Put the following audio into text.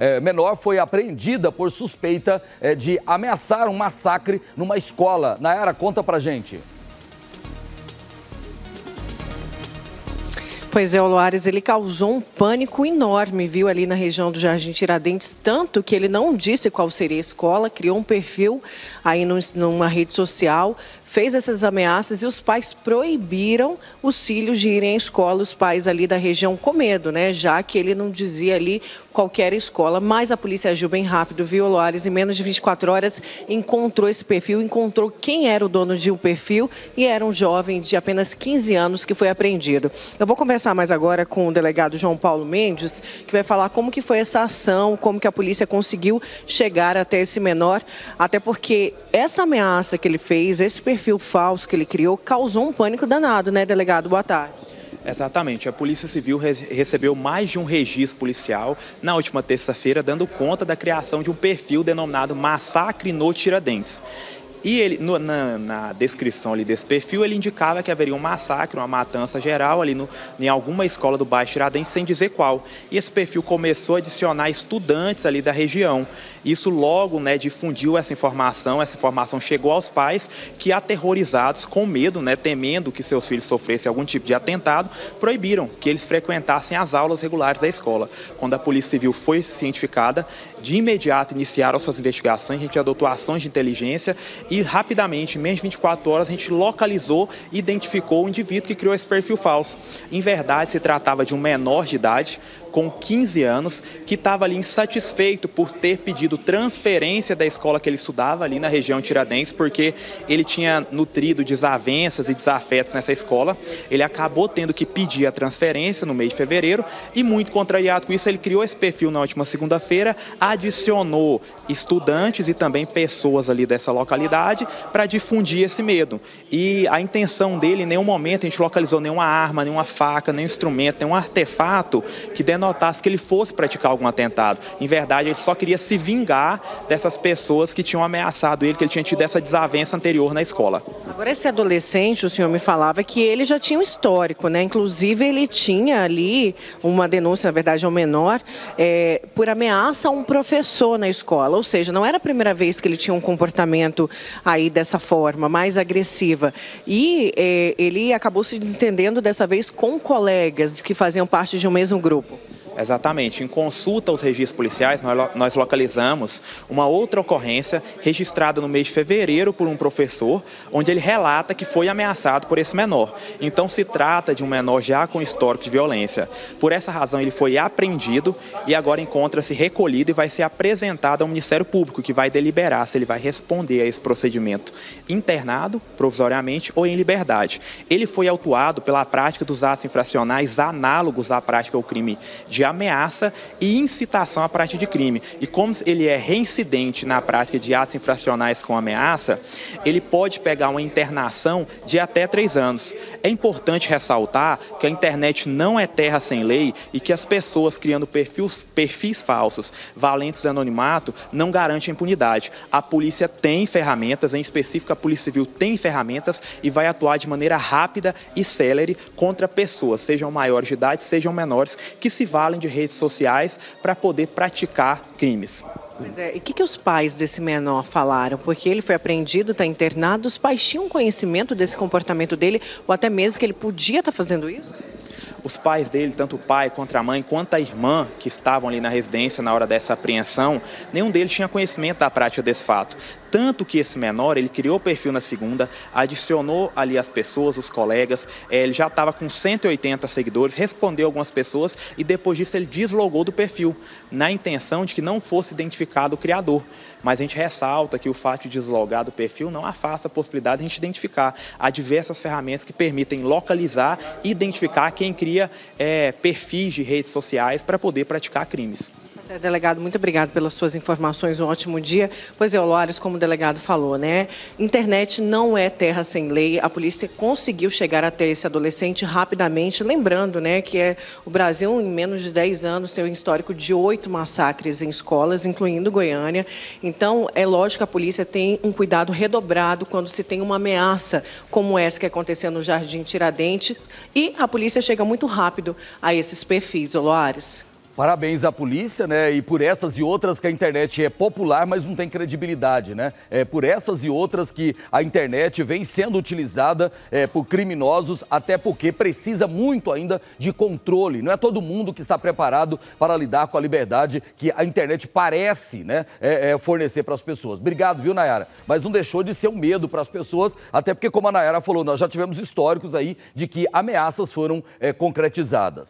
é, menor foi apreendida por suspeita é, de ameaçar um massacre numa escola. Nayara, conta pra gente. Pois é, o Loares, ele causou um pânico enorme, viu, ali na região do Jardim Tiradentes, tanto que ele não disse qual seria a escola, criou um perfil aí numa rede social, fez essas ameaças e os pais proibiram os filhos de irem à escola, os pais ali da região com medo, né? Já que ele não dizia ali qualquer escola, mas a polícia agiu bem rápido, viu, Loares? Em menos de 24 horas encontrou esse perfil, encontrou quem era o dono de um perfil e era um jovem de apenas 15 anos que foi apreendido. Eu vou conversar mais agora com o delegado João Paulo Mendes, que vai falar como que foi essa ação, como que a polícia conseguiu chegar até esse menor, até porque essa ameaça que ele fez, esse perfil perfil falso que ele criou causou um pânico danado, né, delegado? Boa tarde. Exatamente. A Polícia Civil recebeu mais de um registro policial na última terça-feira, dando conta da criação de um perfil denominado Massacre no Tiradentes. E ele, no, na, na, descrição ali desse perfil, ele indicava que haveria um massacre, uma matança geral ali no, em alguma escola do Baixo Tiradentes, sem dizer qual. E esse perfil começou a adicionar estudantes ali da região. Isso logo né, difundiu essa informação, essa informação chegou aos pais que, aterrorizados, com medo, né, temendo que seus filhos sofressem algum tipo de atentado, proibiram que eles frequentassem as aulas regulares da escola. Quando a Polícia Civil foi cientificada, de imediato iniciaram suas investigações, a gente adotou ações de inteligência e rapidamente, em menos de 24 horas, a gente localizou e identificou o indivíduo que criou esse perfil falso. Em verdade, se tratava de um menor de idade, com 15 anos, que estava ali insatisfeito por ter pedido transferência da escola que ele estudava ali na região Tiradentes, porque ele tinha nutrido desavenças e desafetos nessa escola. Ele acabou tendo que pedir a transferência no mês de fevereiro e, muito contrariado com isso, ele criou esse perfil na última segunda-feira, adicionou estudantes e também pessoas ali dessa localidade para difundir esse medo. E a intenção dele, em nenhum momento, a gente localizou nenhuma arma, nenhuma faca, nenhum instrumento, nenhum artefato que denotasse que ele fosse praticar algum atentado. Em verdade, ele só queria se vingar dessas pessoas que tinham ameaçado ele, que ele tinha tido essa desavença anterior na escola. Agora, esse adolescente, o senhor me falava que ele já tinha um histórico, né? Inclusive, ele tinha ali uma denúncia, na verdade, ao menor, é, por ameaça a um professor na escola. Ou seja, não era a primeira vez que ele tinha um comportamento aí dessa forma, mais agressiva. E é, ele acabou se desentendendo dessa vez com colegas que faziam parte de um mesmo grupo. Exatamente. Em consulta aos registros policiais, nós localizamos uma outra ocorrência registrada no mês de fevereiro por um professor, onde ele relata que foi ameaçado por esse menor. Então, se trata de um menor já com histórico de violência. Por essa razão, ele foi apreendido e agora encontra-se recolhido e vai ser apresentado ao Ministério Público, que vai deliberar se ele vai responder a esse procedimento internado, provisoriamente, ou em liberdade. Ele foi autuado pela prática dos atos infracionais análogos à prática do crime de de ameaça e incitação à prática de crime. E como ele é reincidente na prática de atos infracionais com ameaça, ele pode pegar uma internação de até três anos. É importante ressaltar que a internet não é terra sem lei e que as pessoas criando perfis, perfis falsos, valentes de anonimato, não garante impunidade. A polícia tem ferramentas, em específico a Polícia Civil tem ferramentas e vai atuar de maneira rápida e célere contra pessoas, sejam maiores de idade, sejam menores, que se valem de redes sociais para poder praticar crimes. Pois é, e o que, que os pais desse menor falaram? Porque ele foi apreendido, está internado, os pais tinham conhecimento desse comportamento dele, ou até mesmo que ele podia estar tá fazendo isso? Os pais dele, tanto o pai quanto a mãe, quanto a irmã que estavam ali na residência na hora dessa apreensão, nenhum deles tinha conhecimento da prática desse fato. Tanto que esse menor, ele criou o perfil na segunda, adicionou ali as pessoas, os colegas, eh, ele já estava com 180 seguidores, respondeu algumas pessoas e depois disso ele deslogou do perfil, na intenção de que não fosse identificado o criador. Mas a gente ressalta que o fato de deslogar do perfil não afasta a possibilidade de a gente identificar. Há diversas ferramentas que permitem localizar e identificar quem cria é, perfis de redes sociais para poder praticar crimes. Delegado, muito obrigado pelas suas informações, um ótimo dia. Pois é, o Lores, como o delegado falou, né? Internet não é terra sem lei. A polícia conseguiu chegar até esse adolescente rapidamente, lembrando, né, que é o Brasil, em menos de 10 anos, tem um histórico de oito massacres em escolas, incluindo Goiânia. Então, é lógico que a polícia tem um cuidado redobrado quando se tem uma ameaça como essa que aconteceu no Jardim Tiradentes, e a polícia chega muito rápido a esses perfis, Oloares. Parabéns à polícia, né? E por essas e outras que a internet é popular, mas não tem credibilidade, né? É por essas e outras que a internet vem sendo utilizada é, por criminosos, até porque precisa muito ainda de controle. Não é todo mundo que está preparado para lidar com a liberdade que a internet parece, né? É, é, fornecer para as pessoas. Obrigado, viu, Nayara? Mas não deixou de ser um medo para as pessoas, até porque, como a Nayara falou, nós já tivemos históricos aí de que ameaças foram é, concretizadas.